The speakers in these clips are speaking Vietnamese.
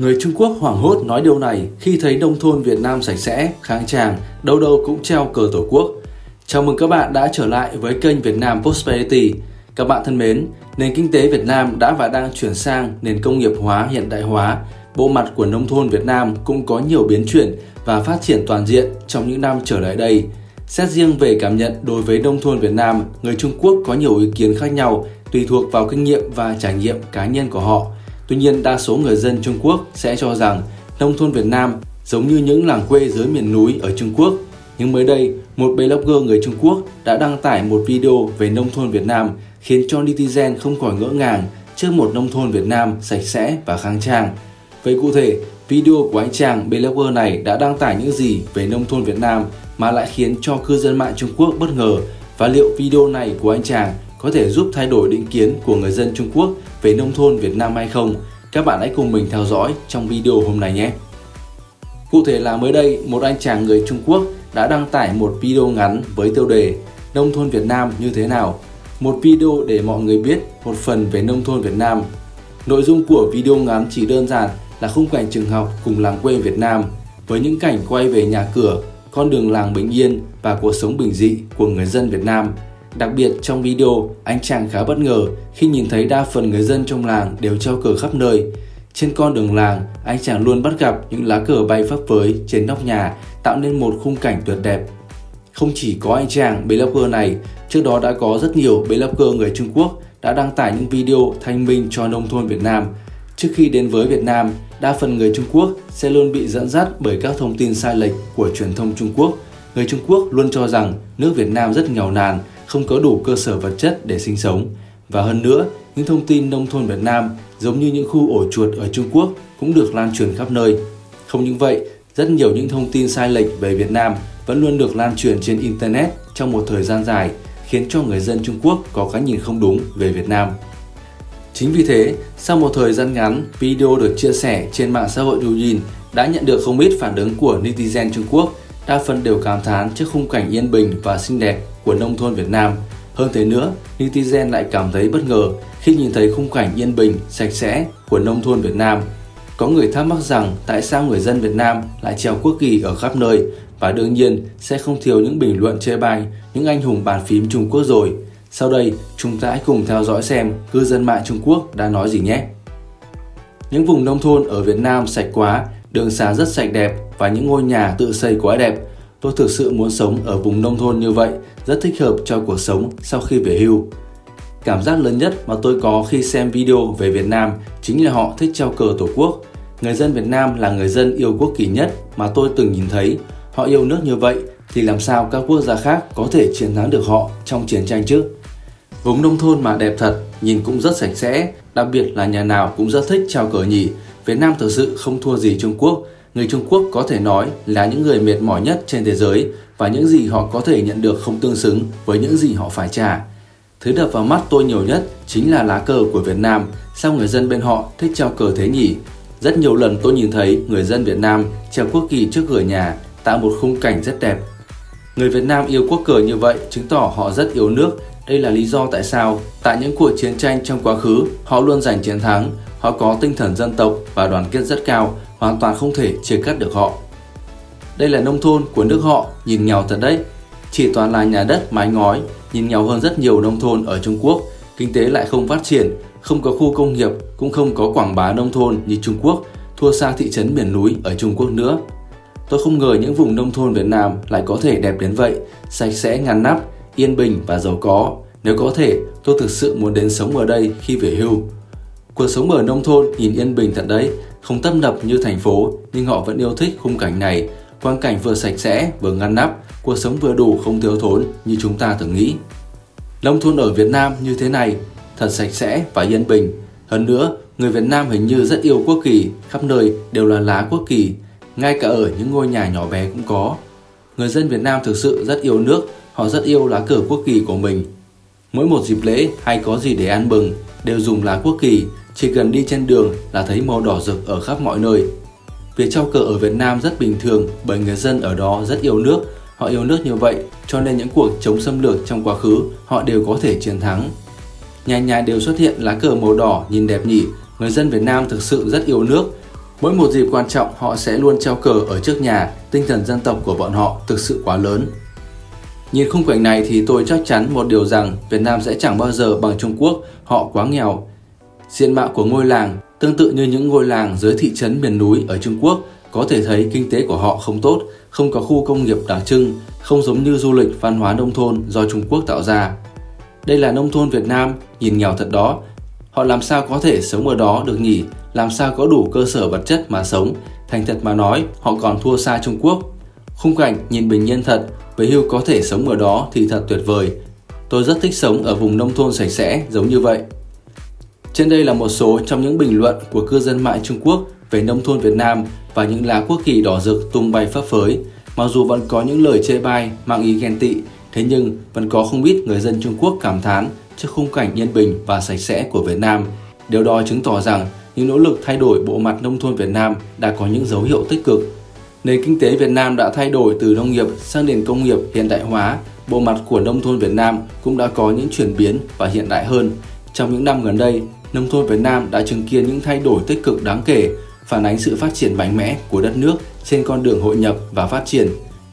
Người Trung Quốc hoảng hốt nói điều này khi thấy nông thôn Việt Nam sạch sẽ, khang trang, đâu đâu cũng treo cờ Tổ quốc. Chào mừng các bạn đã trở lại với kênh Việt Nam Prosperity. Các bạn thân mến, nền kinh tế Việt Nam đã và đang chuyển sang nền công nghiệp hóa hiện đại hóa. Bộ mặt của nông thôn Việt Nam cũng có nhiều biến chuyển và phát triển toàn diện trong những năm trở lại đây. Xét riêng về cảm nhận đối với nông thôn Việt Nam, người Trung Quốc có nhiều ý kiến khác nhau tùy thuộc vào kinh nghiệm và trải nghiệm cá nhân của họ. Tuy nhiên, đa số người dân Trung Quốc sẽ cho rằng nông thôn Việt Nam giống như những làng quê dưới miền núi ở Trung Quốc. Nhưng mới đây, một blogger người Trung Quốc đã đăng tải một video về nông thôn Việt Nam khiến cho netizen không khỏi ngỡ ngàng trước một nông thôn Việt Nam sạch sẽ và khang trang. Vậy cụ thể, video của anh chàng blogger này đã đăng tải những gì về nông thôn Việt Nam mà lại khiến cho cư dân mạng Trung Quốc bất ngờ và liệu video này của anh chàng có thể giúp thay đổi định kiến của người dân Trung Quốc về nông thôn Việt Nam hay không? Các bạn hãy cùng mình theo dõi trong video hôm nay nhé! Cụ thể là mới đây, một anh chàng người Trung Quốc đã đăng tải một video ngắn với tiêu đề Nông thôn Việt Nam như thế nào? Một video để mọi người biết một phần về nông thôn Việt Nam. Nội dung của video ngắn chỉ đơn giản là khung cảnh trường học cùng làng quê Việt Nam với những cảnh quay về nhà cửa, con đường làng bình yên và cuộc sống bình dị của người dân Việt Nam Đặc biệt trong video, anh chàng khá bất ngờ khi nhìn thấy đa phần người dân trong làng đều treo cờ khắp nơi. Trên con đường làng, anh chàng luôn bắt gặp những lá cờ bay phấp phới trên nóc nhà, tạo nên một khung cảnh tuyệt đẹp. Không chỉ có anh chàng blogger này, trước đó đã có rất nhiều blogger người Trung Quốc đã đăng tải những video thanh minh cho nông thôn Việt Nam. Trước khi đến với Việt Nam, đa phần người Trung Quốc sẽ luôn bị dẫn dắt bởi các thông tin sai lệch của truyền thông Trung Quốc. Người Trung Quốc luôn cho rằng nước Việt Nam rất nghèo nàn, không có đủ cơ sở vật chất để sinh sống. Và hơn nữa, những thông tin nông thôn Việt Nam giống như những khu ổ chuột ở Trung Quốc cũng được lan truyền khắp nơi. Không những vậy, rất nhiều những thông tin sai lệch về Việt Nam vẫn luôn được lan truyền trên Internet trong một thời gian dài, khiến cho người dân Trung Quốc có cái nhìn không đúng về Việt Nam. Chính vì thế, sau một thời gian ngắn, video được chia sẻ trên mạng xã hội Douyin đã nhận được không ít phản ứng của netizen Trung Quốc, đa phần đều cảm thán trước khung cảnh yên bình và xinh đẹp của nông thôn Việt Nam. Hơn thế nữa, netizen lại cảm thấy bất ngờ khi nhìn thấy khung cảnh yên bình, sạch sẽ của nông thôn Việt Nam. Có người thắc mắc rằng tại sao người dân Việt Nam lại treo quốc kỳ ở khắp nơi và đương nhiên sẽ không thiếu những bình luận chê bai những anh hùng bàn phím Trung Quốc rồi. Sau đây, chúng ta hãy cùng theo dõi xem cư dân mạng Trung Quốc đã nói gì nhé. Những vùng nông thôn ở Việt Nam sạch quá, đường xá rất sạch đẹp và những ngôi nhà tự xây quá đẹp. Tôi thực sự muốn sống ở vùng nông thôn như vậy, rất thích hợp cho cuộc sống sau khi về hưu. Cảm giác lớn nhất mà tôi có khi xem video về Việt Nam chính là họ thích treo cờ Tổ quốc. Người dân Việt Nam là người dân yêu quốc kỳ nhất mà tôi từng nhìn thấy. Họ yêu nước như vậy thì làm sao các quốc gia khác có thể chiến thắng được họ trong chiến tranh chứ? Vùng nông thôn mà đẹp thật, nhìn cũng rất sạch sẽ, đặc biệt là nhà nào cũng rất thích treo cờ nhỉ. Việt Nam thực sự không thua gì Trung Quốc, người Trung Quốc có thể nói là những người mệt mỏi nhất trên thế giới và những gì họ có thể nhận được không tương xứng với những gì họ phải trả. Thứ đập vào mắt tôi nhiều nhất chính là lá cờ của Việt Nam, sao người dân bên họ thích treo cờ thế nhỉ? Rất nhiều lần tôi nhìn thấy người dân Việt Nam treo quốc kỳ trước cửa nhà, tạo một khung cảnh rất đẹp. Người Việt Nam yêu quốc cờ như vậy chứng tỏ họ rất yêu nước. Đây là lý do tại sao tại những cuộc chiến tranh trong quá khứ họ luôn giành chiến thắng, họ có tinh thần dân tộc và đoàn kết rất cao hoàn toàn không thể chia cắt được họ. Đây là nông thôn của nước họ, nhìn nghèo thật đấy. Chỉ toàn là nhà đất mái ngói, nhìn nghèo hơn rất nhiều nông thôn ở Trung Quốc, kinh tế lại không phát triển, không có khu công nghiệp, cũng không có quảng bá nông thôn như Trung Quốc, thua xa thị trấn miền núi ở Trung Quốc nữa. Tôi không ngờ những vùng nông thôn Việt Nam lại có thể đẹp đến vậy, sạch sẽ ngăn nắp, yên bình và giàu có. Nếu có thể, tôi thực sự muốn đến sống ở đây khi về hưu. Cuộc sống ở nông thôn nhìn yên bình thật đấy, không tấp nập như thành phố nhưng họ vẫn yêu thích khung cảnh này. Quang cảnh vừa sạch sẽ vừa ngăn nắp, cuộc sống vừa đủ không thiếu thốn như chúng ta thường nghĩ. Nông thôn ở Việt Nam như thế này, thật sạch sẽ và yên bình. Hơn nữa, người Việt Nam hình như rất yêu quốc kỳ, khắp nơi đều là lá quốc kỳ, ngay cả ở những ngôi nhà nhỏ bé cũng có. Người dân Việt Nam thực sự rất yêu nước, họ rất yêu lá cờ quốc kỳ của mình. Mỗi một dịp lễ hay có gì để ăn mừng đều dùng lá quốc kỳ chỉ cần đi trên đường là thấy màu đỏ rực ở khắp mọi nơi. Việc trao cờ ở Việt Nam rất bình thường bởi người dân ở đó rất yêu nước. Họ yêu nước như vậy cho nên những cuộc chống xâm lược trong quá khứ họ đều có thể chiến thắng. Nhà nhà đều xuất hiện lá cờ màu đỏ nhìn đẹp nhỉ. Người dân Việt Nam thực sự rất yêu nước. Mỗi một dịp quan trọng họ sẽ luôn treo cờ ở trước nhà, tinh thần dân tộc của bọn họ thực sự quá lớn. Nhìn khung cảnh này thì tôi chắc chắn một điều rằng Việt Nam sẽ chẳng bao giờ bằng Trung Quốc, họ quá nghèo. Diện mạo của ngôi làng tương tự như những ngôi làng dưới thị trấn miền núi ở Trung Quốc, có thể thấy kinh tế của họ không tốt, không có khu công nghiệp đặc trưng, không giống như du lịch văn hóa nông thôn do Trung Quốc tạo ra. Đây là nông thôn Việt Nam, nhìn nghèo thật đó. Họ làm sao có thể sống ở đó được nhỉ? Làm sao có đủ cơ sở vật chất mà sống? Thành thật mà nói, họ còn thua xa Trung Quốc. Khung cảnh nhìn bình yên thật, về hưu có thể sống ở đó thì thật tuyệt vời. Tôi rất thích sống ở vùng nông thôn sạch sẽ giống như vậy. Trên đây là một số trong những bình luận của cư dân mạng Trung Quốc về nông thôn Việt Nam và những lá quốc kỳ đỏ rực tung bay phấp phới. Mặc dù vẫn có những lời chê bai mang ý ghen tị, thế nhưng vẫn có không ít người dân Trung Quốc cảm thán trước khung cảnh yên bình và sạch sẽ của Việt Nam. Điều đó chứng tỏ rằng những nỗ lực thay đổi bộ mặt nông thôn Việt Nam đã có những dấu hiệu tích cực. Nền kinh tế Việt Nam đã thay đổi từ nông nghiệp sang nền công nghiệp hiện đại hóa, bộ mặt của nông thôn Việt Nam cũng đã có những chuyển biến và hiện đại hơn. Trong những năm gần đây, nông thôn Việt Nam đã chứng kiến những thay đổi tích cực đáng kể, phản ánh sự phát triển mạnh mẽ của đất nước trên con đường hội nhập và phát triển.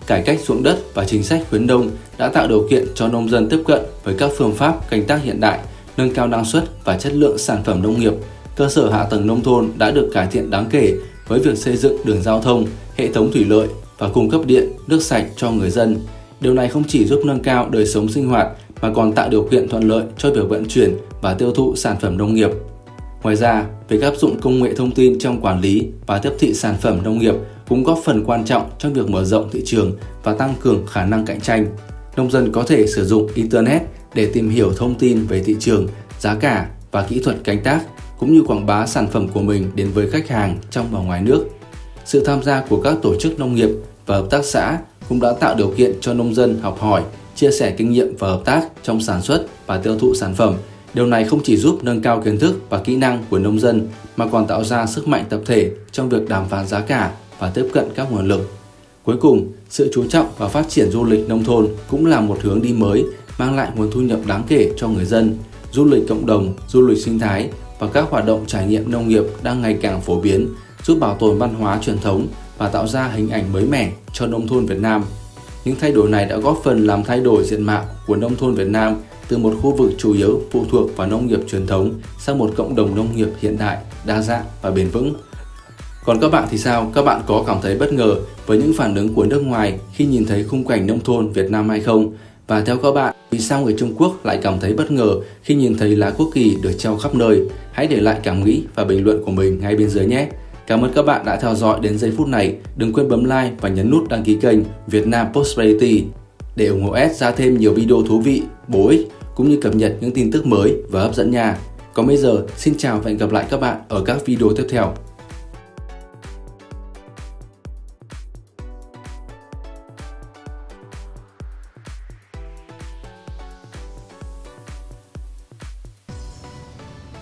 Cải cách ruộng đất và chính sách khuyến nông đã tạo điều kiện cho nông dân tiếp cận với các phương pháp canh tác hiện đại, nâng cao năng suất và chất lượng sản phẩm nông nghiệp. Cơ sở hạ tầng nông thôn đã được cải thiện đáng kể với việc xây dựng đường giao thông, hệ thống thủy lợi và cung cấp điện, nước sạch cho người dân. Điều này không chỉ giúp nâng cao đời sống sinh hoạt mà còn tạo điều kiện thuận lợi cho việc vận chuyển và tiêu thụ sản phẩm nông nghiệp. Ngoài ra, việc áp dụng công nghệ thông tin trong quản lý và tiếp thị sản phẩm nông nghiệp cũng góp phần quan trọng trong việc mở rộng thị trường và tăng cường khả năng cạnh tranh. Nông dân có thể sử dụng Internet để tìm hiểu thông tin về thị trường, giá cả và kỹ thuật canh tác, cũng như quảng bá sản phẩm của mình đến với khách hàng trong và ngoài nước. Sự tham gia của các tổ chức nông nghiệp và hợp tác xã cũng đã tạo điều kiện cho nông dân học hỏi, chia sẻ kinh nghiệm và hợp tác trong sản xuất và tiêu thụ sản phẩm. Điều này không chỉ giúp nâng cao kiến thức và kỹ năng của nông dân mà còn tạo ra sức mạnh tập thể trong việc đàm phán giá cả và tiếp cận các nguồn lực. Cuối cùng, sự chú trọng và phát triển du lịch nông thôn cũng là một hướng đi mới mang lại nguồn thu nhập đáng kể cho người dân. Du lịch cộng đồng, du lịch sinh thái và các hoạt động trải nghiệm nông nghiệp đang ngày càng phổ biến, giúp bảo tồn văn hóa truyền thống và tạo ra hình ảnh mới mẻ cho nông thôn Việt Nam. Những thay đổi này đã góp phần làm thay đổi diện mạo của nông thôn Việt Nam từ một khu vực chủ yếu phụ thuộc vào nông nghiệp truyền thống sang một cộng đồng nông nghiệp hiện đại, đa dạng và bền vững. Còn các bạn thì sao? Các bạn có cảm thấy bất ngờ với những phản ứng của nước ngoài khi nhìn thấy khung cảnh nông thôn Việt Nam hay không? Và theo các bạn, vì sao người Trung Quốc lại cảm thấy bất ngờ khi nhìn thấy lá quốc kỳ được treo khắp nơi? Hãy để lại cảm nghĩ và bình luận của mình ngay bên dưới nhé! Cảm ơn các bạn đã theo dõi đến giây phút này. Đừng quên bấm like và nhấn nút đăng ký kênh Việt Nam Prosperity để ủng hộ S ra thêm nhiều video thú vị, bổ ích cũng như cập nhật những tin tức mới và hấp dẫn nha. Còn bây giờ, xin chào và hẹn gặp lại các bạn ở các video tiếp theo.